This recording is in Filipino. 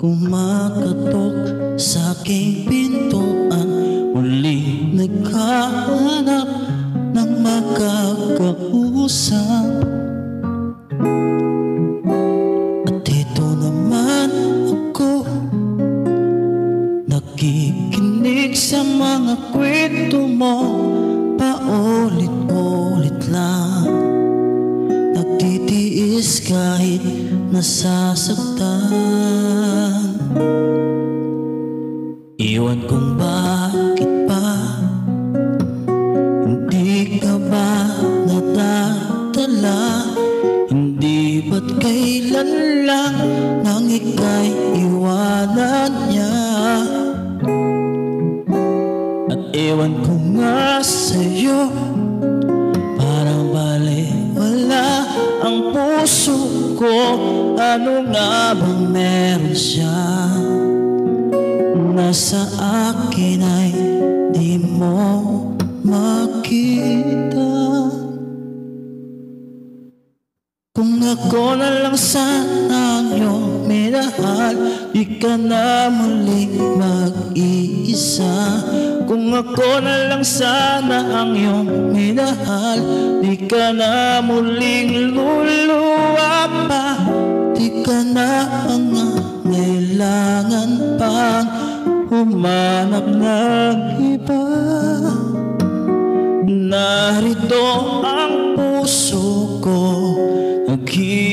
Kumakatok sa aking pintuan. Muli nagkahanap ng makakausap. Kinig sa mga kwento mo Paulit-ulit lang. Nagtitiis kahit nasasaktan. Iwan kong bakit pa Hindi ka ba natatala? Hindi ba't kailan lang Nang ika'y iwanan niya? Ewan ko nga sa'yo. Parang baliwala ang puso ko. Ano nga bang meron siya? Na sa akin ay di mo makita. Kung ako na lang sana ang iyong minahal Di ka na muling mag-ibig kung ako na lang sana ang iyong minahal Di ka na muling luluwa pa. Di ka na ang nailangan pang Humanap ng iba. Narito ang puso ko Naghihintay